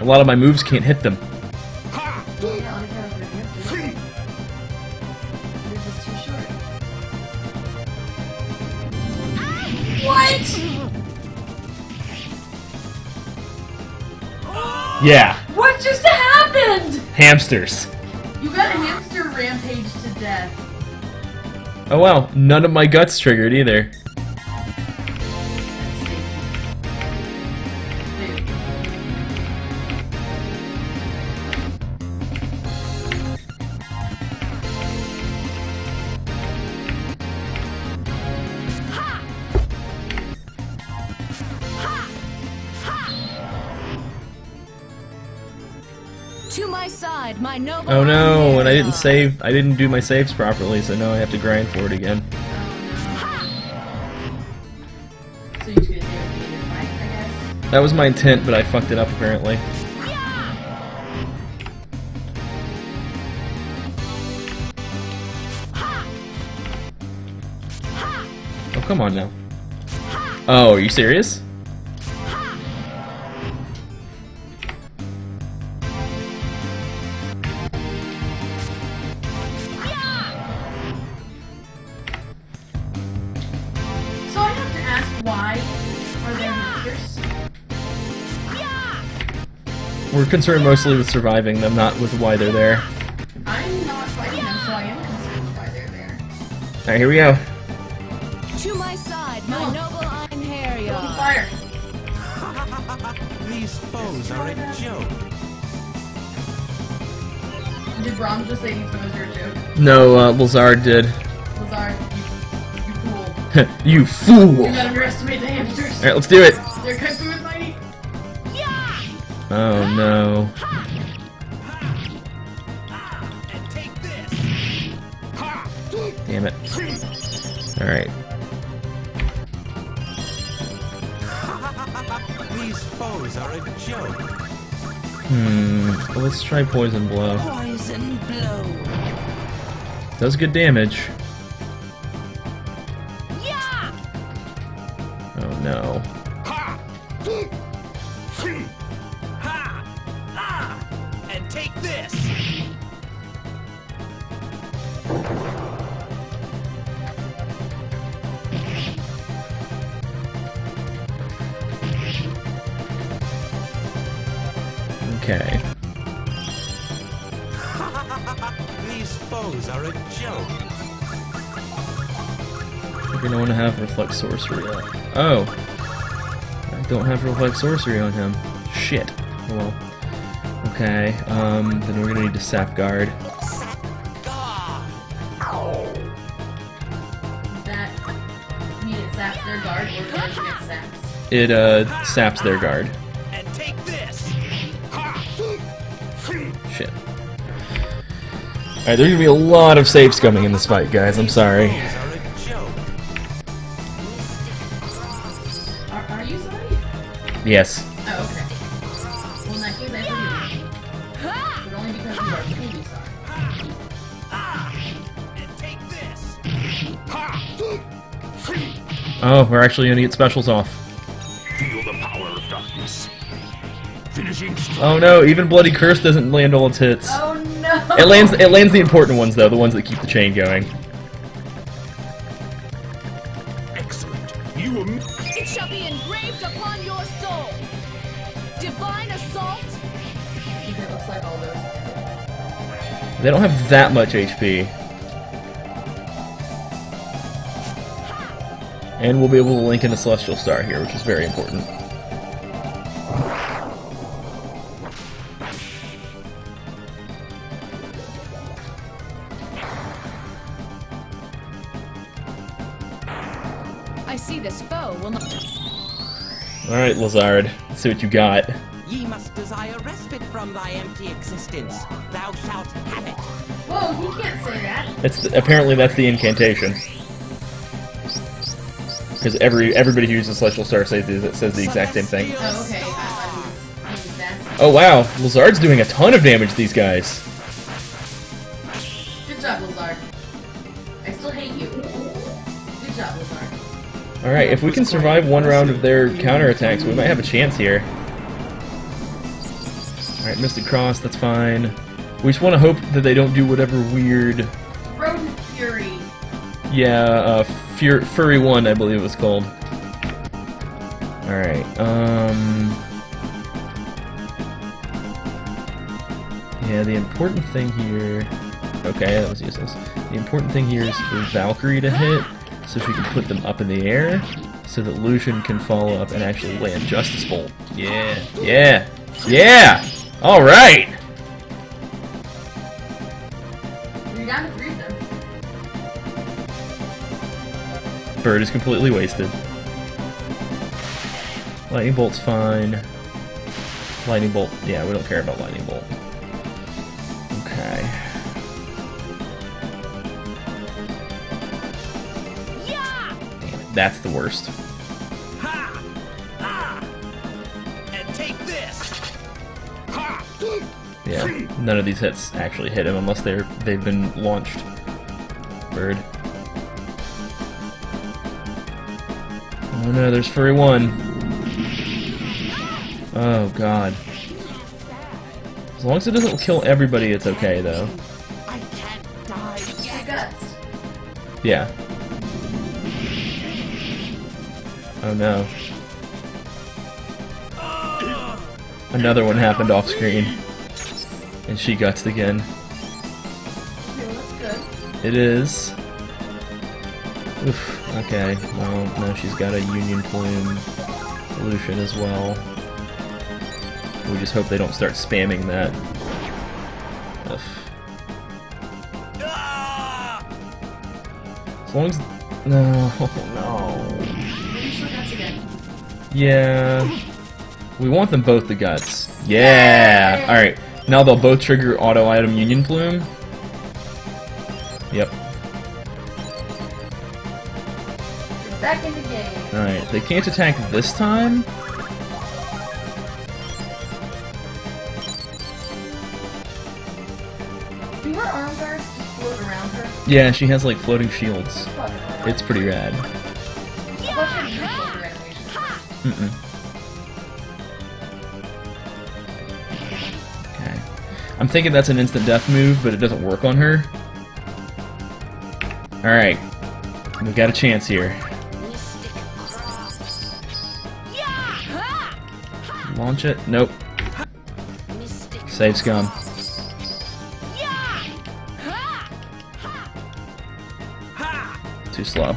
A lot of my moves can't hit them. Yeah, on account of their hamsters. They're just too short. What? Yeah, What just happened? hamsters. You got a hamster rampage to death. Oh wow, none of my guts triggered either. My noble. Oh no, and I didn't save. I didn't do my saves properly, so now I have to grind for it again. So you just gonna say it would be your fight, I guess? That was my intent, but I fucked it up apparently. Oh come on now. Oh, are you serious? Why are there hamsters? We're concerned mostly with surviving them, not with why they're there. I'm not fighting them, so I am concerned why they're there. Alright, here we go. To my side, my Oh. noble Iron Open Harrier. fire! These foes are a joke. Did Brahms just say these foes are a joke? No, uh, Lezard did. Lezard, you, you fool. Do not underestimate the hamsters. Alright, let's do it! They're Kaifu and Mighty. Oh no. And take this. Damn it. Alright. These foes are a joke. Hmm. well, let's try Poison Blow. Poison blow. Does good damage. No. Ha! And take this. Okay. These foes are a joke. We're gonna want to have Reflect Sorcery up. Oh! I don't have Reflect Sorcery on him. Shit. Oh well. Okay, um, then we're gonna need to Sap Guard. That mean it saps their guard or does it saps? It, uh, saps their guard. And take this. Shit. Alright, there's gonna be a lot of saves coming in this fight, guys. I'm sorry. Yes. Oh, okay. Well, in that case, I forgive you. But only because you are truly sorry. And take this. Ha! Oh, we're actually gonna get specials off. Feel the power of darkness. Finishing Oh no, even Bloody Curse doesn't land all its hits. Oh no! It lands it lands the important ones though, the ones that keep the chain going. They don't have that much HP. And we'll be able to link in a Celestial Star here, which is very important. I see this foe will not. Alright, Lezard, let's see what you got. Ye must desire respite from thy empty existence. Thou shalt have it. Whoa, he can't say that. It's apparently that's the incantation. Because every everybody who uses Celestial Star says the, says the exact same thing. Oh, okay. I thought he was, he was that. Oh wow, Lezard's doing a ton of damage to these guys. Good job, Lezard. I still hate you. Good job, Lezard. Alright, if we can survive one round of their counterattacks, we might have a chance here. Alright, Mystic Cross, that's fine. We just want to hope that they don't do whatever weird... Rodent Fury. Yeah, uh, Fur Furry 1, I believe it was called. Alright, um... Yeah, the important thing here... Okay, that was useless. The important thing here is for Valkyrie to hit, so she can put them up in the air, so that Lucian can follow up and actually land Justice Bolt. Yeah, yeah, yeah! Alright! You're down to three of. Bird is completely wasted. Lightning Bolt's fine. Lightning Bolt, yeah, we don't care about Lightning Bolt. Okay. Yeah! Damn it, that's the worst. None of these hits actually hit him unless they're they've been launched. Bird. Oh no, there's Furry One. Oh god. As long as it doesn't kill everybody, it's okay though. Yeah. Oh no. Another one happened off screen. And she guts again. Well, that's good. It is. Oof. Okay. Well, now she's got a Union Plume Lucian as well. We just hope they don't start spamming that. Ugh. As long as... No, no. Maybe your guts again. Yeah. We want them both the guts. Yeah! Alright. Now they'll both trigger auto item Union Plume. Yep. Back in the game. Alright. They can't attack this time. Do her arm guards just float around her? Yeah, she has like floating shields. It's pretty rad. I thought she I'm thinking that's an instant death move, but it doesn't work on her. Alright. We've got a chance here. Launch it? Nope. Save scum. Too slow.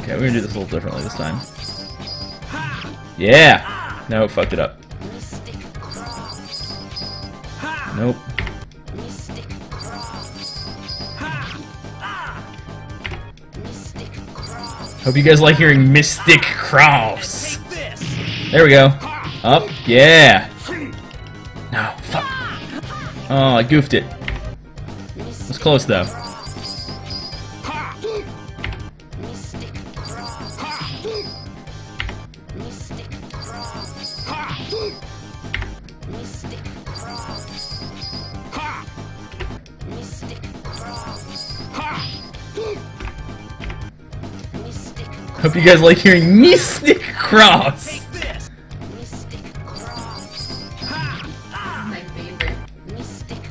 Okay, we're gonna do this a little differently this time. Yeah! No, fucked it up. Nope. Hope you guys like hearing Mystic Cross. There we go. Up. Yeah. No, fuck. Oh, I goofed it. It was close though. Hope you guys like hearing Mystic Cross.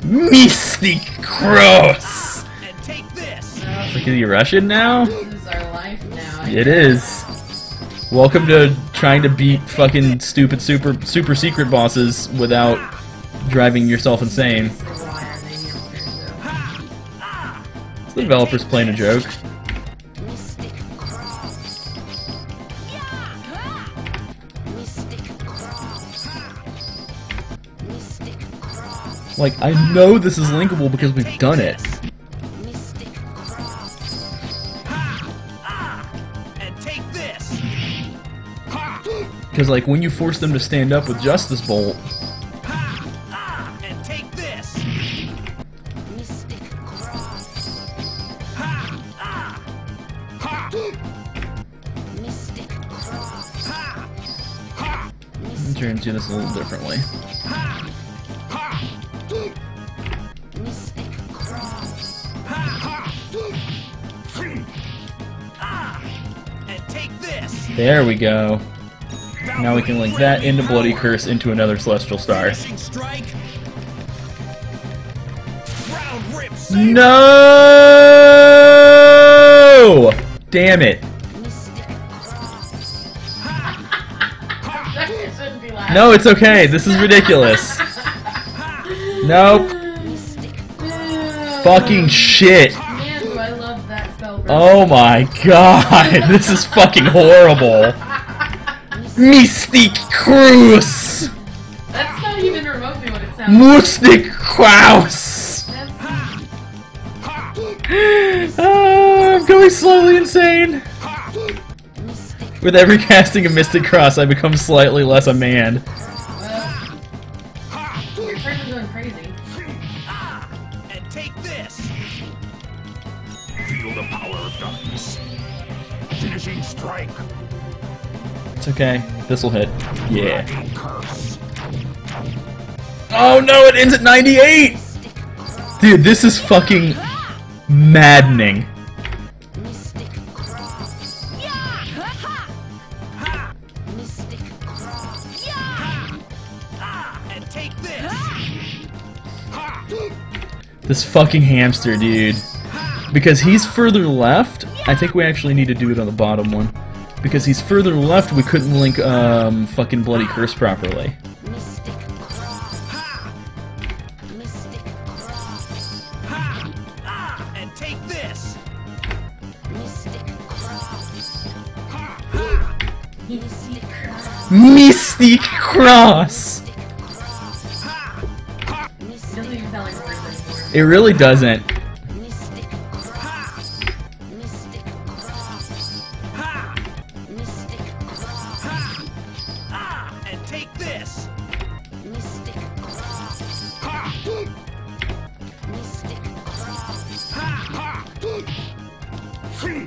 Mystic Cross. Is take this! Look at you Russian now? is now. It is. Welcome to trying to beat fucking stupid super super secret bosses without driving yourself insane. It's The developer's playing a joke. Like, I know this is linkable because we've done it. Because, like, when you force them to stand up with Justice Bolt, And take this! Mystic Cross. Ha! Mystic Cross. I'm trying to do this a little differently. There we go. Now we can link that into Bloody Curse into another Celestial Star. Finishing strike. Ground rip saber. No! Damn it. It shouldn't be laughing. No, it's okay. This is ridiculous. Nope. Fucking shit. Oh my god. This is fucking horrible. Mystic Cruz. That's not even remotely what it sounds like. Mystic Kraus. Ah, I'm going slowly insane. With every casting of Mystic Cross, I become slightly less a man. Strike. It's okay. This'll hit. Yeah. Oh no, it ends at 98! Dude, this is fucking maddening. And take this. This fucking hamster, dude. Because he's further left, I think we actually need to do it on the bottom one. Because he's further left, we couldn't link, um, fucking Bloody Curse properly. Mystic Cross! It doesn't even sound like words anymore. It really doesn't. And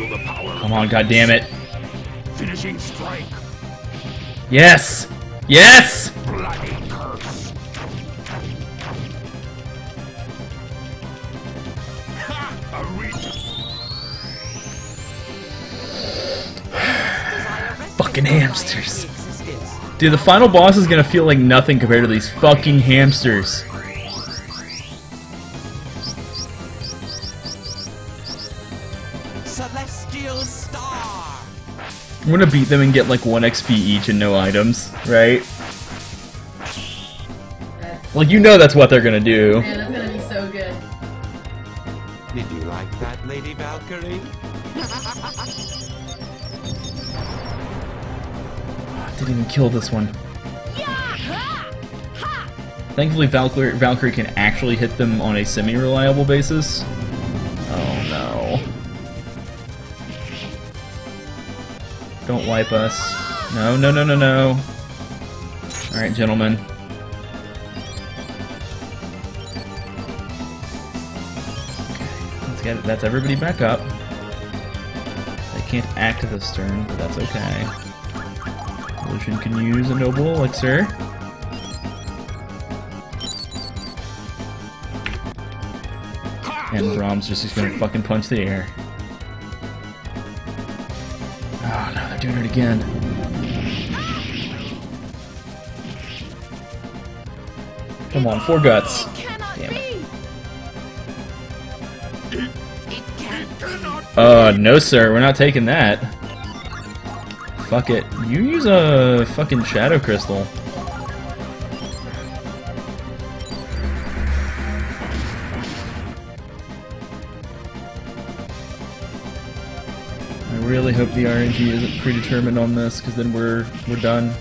Feel the power. Come on, goddammit. Finishing strike. Yes! Yes! Bloody curse. Ha! A reach. Fucking hamsters. Dude, the final boss is gonna feel like nothing compared to these fucking hamsters. I'm gonna beat them and get like 1 XP each and no items, right? That's, Like, you know that's what they're gonna do. man, that's gonna be so good. Did you like that, Lady Valkyrie? Ah, didn't even kill this one. Thankfully, Valkyrie, Valkyrie can actually hit them on a semi-reliable basis. Don't wipe us. No, no, no, no, no. Alright, gentlemen. Let's get it. That's everybody back up. They can't act this turn, but that's okay. Lucian can use a noble elixir. And Brahms just is gonna fucking punch the air. Doing it again. Come on, four guts. Cannot Damn it. Uh, no sir, we're not taking that. Fuck it. You use a fucking shadow crystal. Really hope the RNG isn't predetermined on this, because then we're we're done.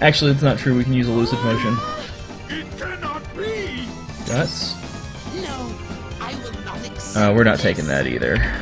Actually, it's not true. We can use elusive motion. It cannot be. Guts. No, I will not accept Uh, we're not taking that either.